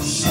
house.